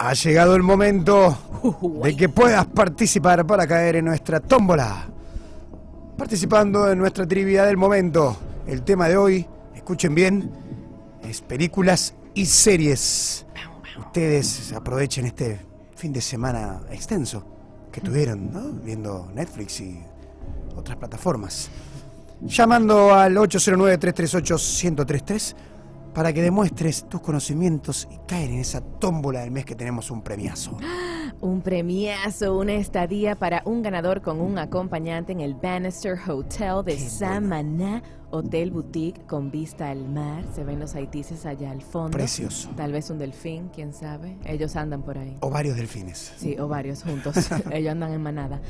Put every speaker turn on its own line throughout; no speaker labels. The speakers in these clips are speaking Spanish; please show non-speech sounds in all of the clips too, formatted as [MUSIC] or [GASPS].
Ha llegado el momento de que puedas participar para caer en nuestra tómbola. Participando en nuestra trivia del momento. El tema de hoy, escuchen bien, es películas y series. Ustedes aprovechen este fin de semana extenso que tuvieron, ¿no? Viendo Netflix y otras plataformas. Llamando al 809-338-1033 para que demuestres tus conocimientos y caer en esa tómbola del mes que tenemos un premiazo. [GASPS]
Un premiazo, una estadía para un ganador con un acompañante en el Bannister Hotel de Samaná, Hotel Boutique con vista al mar. Se ven los haitises allá al fondo.
Precioso.
Tal vez un delfín, quién sabe. Ellos andan por ahí.
O varios delfines.
Sí, o varios juntos. [LAUGHS] Ellos andan en manada.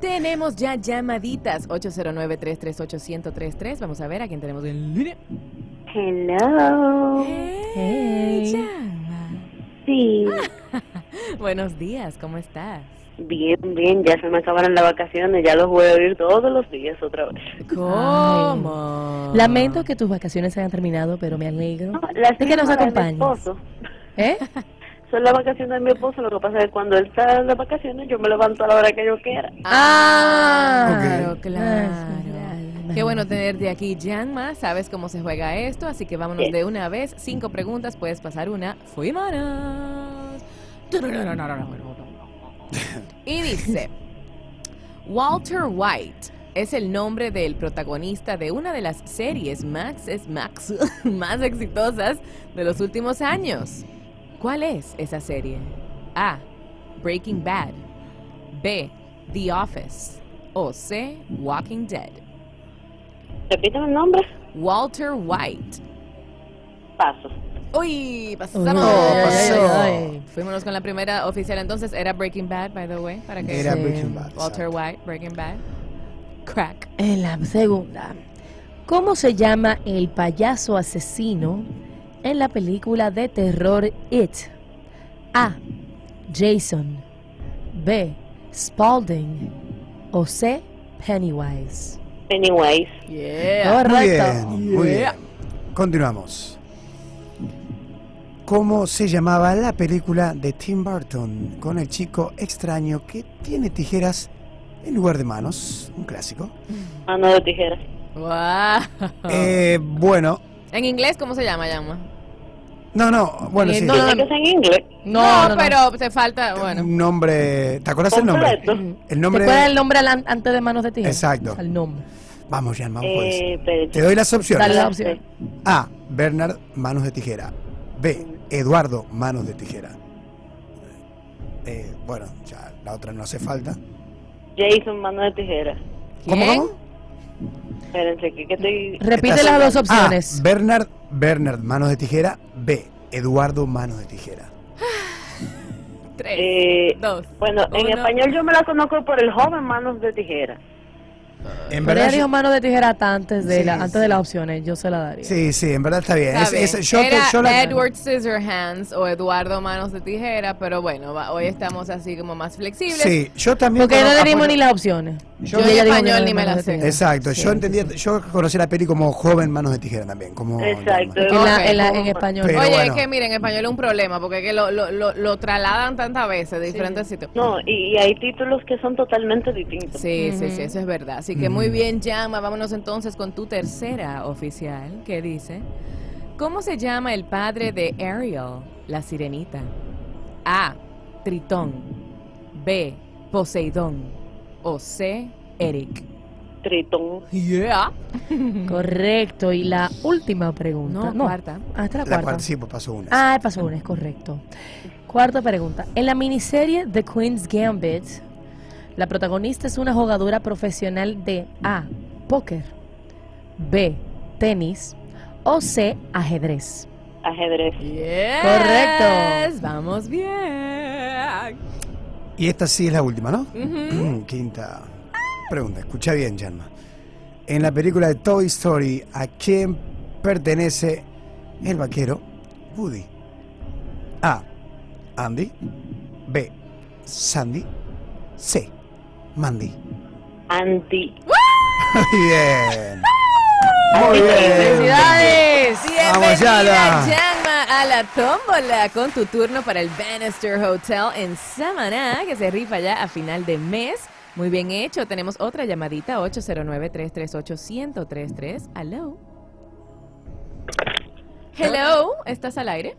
Tenemos ya llamaditas. 809-338-1033. Vamos a ver a quién tenemos en línea.
Hello.
Hey.
Sí. [LAUGHS]
Buenos días, ¿cómo estás?
Bien, bien, ya se me acabaron las vacaciones, ya los voy a oír todos los días otra vez.
¿Cómo?
Lamento que tus vacaciones hayan terminado, pero me alegro
No, las
de que nos acompañes.
esposo.
¿Eh? [LAUGHS]
Son las vacaciones de mi esposo, lo que pasa es que cuando él está en las vacaciones yo me levanto a la hora que yo quiera.
Ah, claro,
Ok.
claro. Qué bueno tenerte aquí, Janma. Sabes cómo se juega esto, así que vámonos de una vez. Cinco preguntas, puedes pasar una. Fuimos. Y dice, Walter White es el nombre del protagonista de una de las series Max es Max [LAUGHS] más exitosas de los últimos años. ¿Cuál es esa serie? A. Breaking Bad. B. The Office. O C. Walking Dead.
Repíteme el nombre.
Walter White.
Paso.
Uy, pasamos.
Ay, ay.
Fuimos con la primera oficial entonces. Era Breaking Bad, by the way. Para que
Era
Sí.
Breaking Bad.
Walter
exacto.
White, Breaking Bad. Crack.
En la segunda, ¿cómo se llama el payaso asesino en la película de terror It? A. Jason. B. Spalding. O C. Pennywise.
Anyways.
Yeah.
Muy bien, muy
Yeah.
bien. Continuamos. ¿Cómo se llamaba la película de Tim Burton con el chico extraño que tiene tijeras en lugar de manos? Un clásico.
Mano de tijera.
Wow.
Eh, bueno,
En inglés, ¿cómo se llama, llama?
No, no, bueno,
Eh,
sí.
no,
que ser en inglés.
No, no, no.
pero te falta, bueno.
Un nombre. ¿Te acuerdas el nombre? El nombre.
¿Te acuerdas el nombre al- antes de manos de tijera?
Exacto.
El nombre.
Vamos, Jan, vamos pues.
Eh, espérate.
Te doy las opciones.
Dale la opción.
A. Bernard, manos de tijera. B. Eduardo, manos de tijera. Eh, bueno, ya la otra no hace falta.
Jason, mano de tijera.
¿Cómo, cómo?
Espérense, que, que estoy...
Repite las dos
A.
opciones.
Bernard, Bernard, manos de tijera. B. Eduardo, manos de tijera.
Tres,
Eh,
dos.
bueno, en español yo me la conozco por el joven manos de tijera.
En
Pero ella
verdad.
dijo
yo-
manos de tijera hasta antes de,
Sí,
la, antes
sí.
de las opciones. Yo se la daría.
Sí, sí, en verdad está bien.
Está
Es-
bien.
es- yo te-
Era
yo la-
Edward Scissorhands o Eduardo Manos de Tijera, pero bueno, va- hoy estamos así como más flexibles.
Sí, yo también.
Porque no le dimos ni las opciones.
Yo
Y
en
ella dijo
español ni me
manos
la
de
sé.
Exacto,
Sí.
yo entendía, yo conocí la peli como joven manos de tijera también, como
Exacto.
En, la- en la- en español.
Pero
Oye,
bueno.
es que miren, en español es un problema, porque es que lo, lo, lo, lo trasladan tantas veces de diferentes sitios.
No, y, y hay títulos que son totalmente distintos.
Sí, sí, sí, eso es verdad. Así que muy bien, llama. Vámonos entonces con tu tercera oficial, que dice: ¿Cómo se llama el padre de Ariel, la sirenita? A. Tritón. B. Poseidón. O C. Eric.
Tritón.
Yeah.
Correcto. Y la última pregunta.
No, cuarta.
Ah, esta es la
La
cuarta.
cuarta, sí, pues pasó una.
Ah, pasó una, es correcto. Cuarta pregunta. En la miniserie The Queen's Gambit, la protagonista es una jugadora profesional de A. Póker. B. Tenis. O C. Ajedrez.
Ajedrez.
Yes.
Correcto.
Vamos bien.
Y esta sí es la última, ¿no? [CLEARS THROAT] Quinta pregunta. Escucha bien, Janma. En la película de Toy Story, ¿a quién pertenece el vaquero Woody? A. Andy. B. Sandy. C. Mandy.
Anti. [LAUGHS]
Muy bien. Muy bien.
¡Felicidades!
Vamos,
Bienvenida. Yanma, a la tómbola con tu turno para el Bannister Hotel en Samaná, que se rifa ya a final de mes. Muy bien hecho. Tenemos otra llamadita, 809-338-1033. Hello. Hello, ¿estás al aire?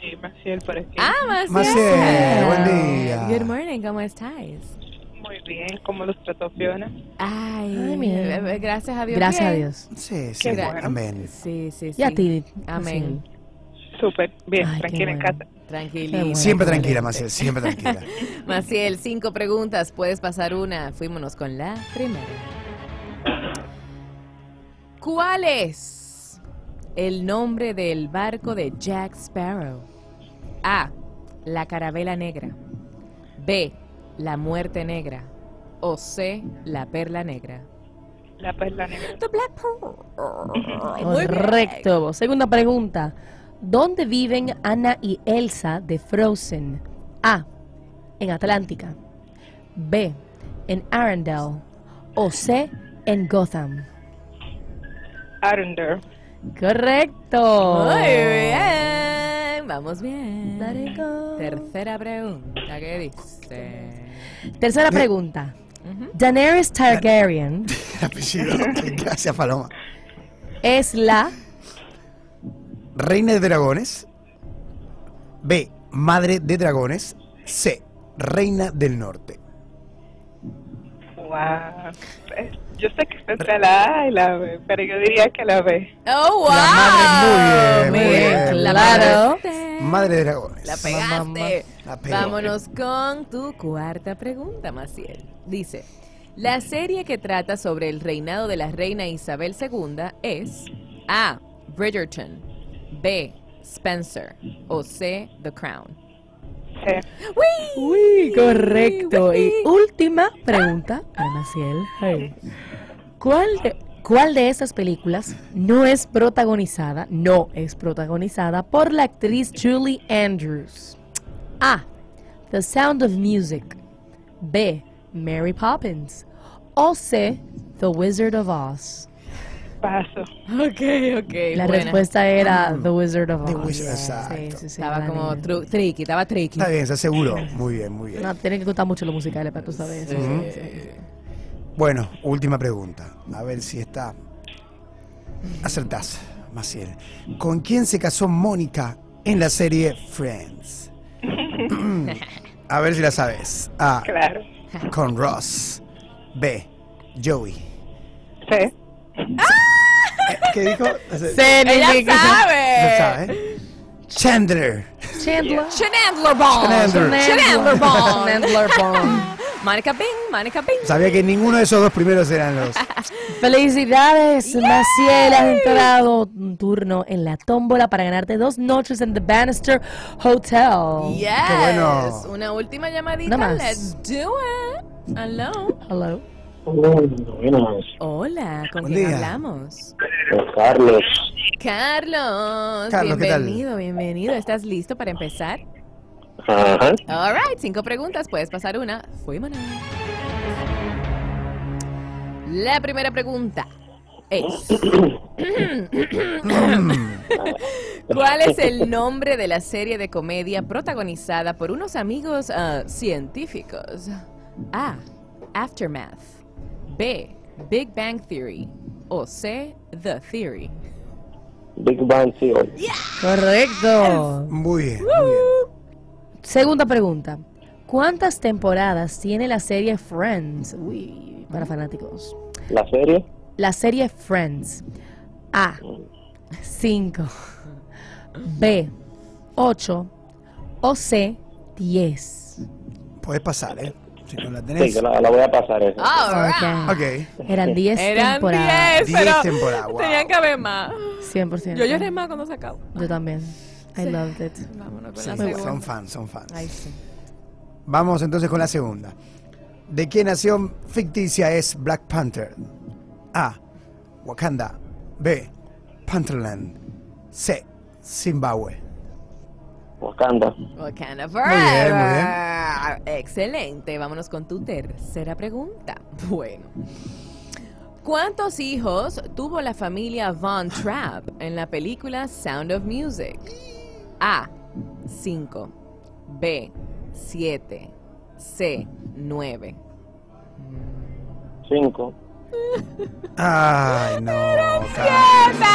Sí, Maciel, por aquí.
Ah, Maciel.
Maciel, buen día.
Good morning, ¿cómo estás?
Bien, ¿cómo los trató Fiona?
Ay,
Ay, mira.
gracias a Dios.
Gracias a. Dios.
Sí, sí,
Qué bueno.
amén.
Sí, sí, sí.
Y a ti.
Amén.
Súper, bien,
Ay,
tranquila en
bueno.
casa.
Tranquilito.
Qué bueno.
Siempre tranquila, Maciel, siempre tranquila. [LAUGHS]
Maciel, cinco preguntas. Puedes pasar una. Fuímonos con la primera. ¿Cuál es el nombre del barco de Jack Sparrow? A. La carabela negra. B. La muerte negra. O C. La perla negra.
La perla negra.
The Black Pearl.
Correcto. Segunda pregunta. ¿Dónde viven Anna y Elsa de Frozen? A. En Atlántica. B. En Arendelle. O C. En Gotham.
Arundel.
Correcto.
Muy bien. Vamos bien. Tercera pregunta. ¿Qué dice?
Tercera pregunta. Daenerys Targaryen [LAUGHS]
apellido. [LAUGHS] Gracias, Paloma.
es la
Reina de dragones. B. Madre de dragones. C. Reina del norte.
Wow. Yo sé que está entre la A y la B, pero yo diría que la B.
¡Oh, wow!
La madre, muy bien, muy bien,
La
muy
Claro.
pegaste.
Madre de dragones.
La pegaste.
La pegó.
Vámonos con tu cuarta pregunta, Maciel. Dice, la serie que trata sobre el reinado de la reina Isabel II es A. Bridgerton, B. Spencer o C. The Crown.
Sí.
¡Uy!
Uy, correcto. Y última pregunta para Maciel. Hey. ¿Cuál de, ¿Cuál de estas películas no es protagonizada, no es protagonizada por la actriz Julie Andrews? A. The Sound of Music. B. Mary Poppins. O C. The Wizard of Oz.
Paso.
Ok, ok.
La
buena.
respuesta era The Wizard of Oz.
The Wizard,
Sí,
exacto.
sí, sí,
Estaba
la
como tru- tricky, estaba tricky.
Está bien, se aseguró. Muy bien, muy bien.
No, tiene que gustar mucho los musicales para tú saber eso.
Bueno, última pregunta. A ver si está. Acertás, Maciel. ¿Con quién se casó Mónica en la serie Friends? A ver si la sabes. A.
Claro.
Con Ross. B. Joey.
Sí.
Eh, ¿Qué dijo?
¡Ella
¿Se
sabe!
sabe? Chandler.
Chandler.
Chandler Bond.
Chandler.
Chandler Bond.
Chandler Bond.
Mónica Bing, Mónica Bing.
Sabía que ninguno de esos dos primeros eran los. [LAUGHS]
Felicidades, Maciel. Has entrado un turno en la tómbola para ganarte dos noches en The Bannister Hotel.
Yes.
bueno.
Una última llamadita. Let's do it. Hello.
Hello.
Buenas,
Hola, ¿con
Buen
quién
día.
hablamos?
Carlos.
Carlos.
Carlos, ¿qué tal?
bienvenido, bienvenido. ¿Estás listo para empezar?
Ajá.
All right, cinco preguntas. Puedes pasar una. Fuímonos. La primera pregunta es: [COUGHS] ¿Cuál es el nombre de la serie de comedia protagonizada por unos amigos ah, científicos? A. Aftermath. B. Big Bang Theory. O C. The Theory.
Big Bang Theory.
Correcto.
Muy bien, muy bien.
Segunda pregunta. ¿Cuántas temporadas tiene la serie Friends? Uy, para fanáticos.
La serie.
La serie Friends. A. 5. B. 8. O C. 10.
Puedes pasar, ¿eh? Si no la
Sí,
tenés.
que la, la voy a pasar esa.
All right.
Ok. Eran 10
Eran
temporadas.
10,
10
pero
temporadas, wow.
tenían que haber más.
100%.
Yo lloré más cuando se acabó.
Yo también. I
Sí.
loved it.
Vámonos con
Sí,
la
son
segunda.
fans, son fans.
Ay, sí.
Vamos entonces con la segunda. ¿De qué nación ficticia es Black Panther? A. Wakanda. B. Pantherland. C. Zimbabue.
Wakanda.
Wakanda
Muy bien,
Forever. Excelente. Vámonos con tu tercera pregunta. [LAUGHS] Bueno. ¿Cuántos hijos tuvo la familia Von Trapp en la película Sound of Music? A, 5, B, 7, C, 9.
Cinco.
Ay, no. [LAUGHS] Carmen.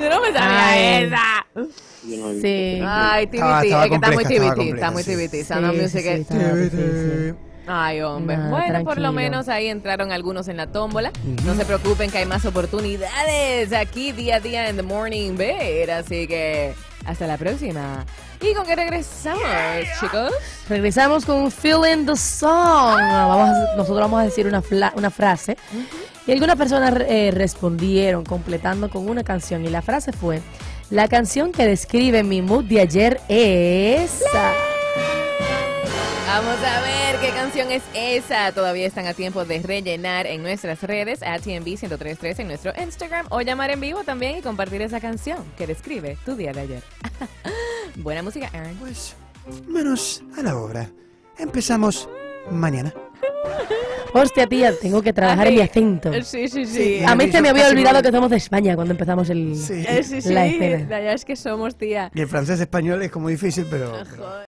Yo no me sabía
Ay.
esa.
Sí.
Ay, TBT,
Estaba- estaba
es que está muy
compleja, estaba
TBT, está muy
sí,
TBT.
sí.
Sound of
Sí,
Music
sí, sí,
es-
está difícil.
Ay, hombre. Bueno, por lo menos ahí entraron algunos en la tómbola. No se preocupen que hay más oportunidades aquí día a día en The Morning Bear. Así que hasta la próxima. ¿Y con qué regresamos, chicos?
Regresamos con Feeling the Song. Vamos a- nosotros vamos a decir una, fla- una frase. Y algunas personas eh, respondieron completando con una canción. Y la frase fue: La canción que describe mi mood de ayer es.
Vamos a ver qué canción es esa. Todavía están a tiempo de rellenar en nuestras redes, a TNB 1033 en nuestro Instagram o llamar en vivo también y compartir esa canción que describe tu día de ayer. [LAUGHS] Buena música, Aaron.
Pues, menos a la obra. Empezamos mañana. [LAUGHS]
Hostia, tía, tengo que trabajar en mi acento.
Sí, sí, sí.
Sí.
A mí se me había olvidado que somos de España cuando empezamos el,
Sí.
Eh, sí, sí.
la escena.
Ya es que somos, tía.
Y el francés español es como difícil, pero... pero-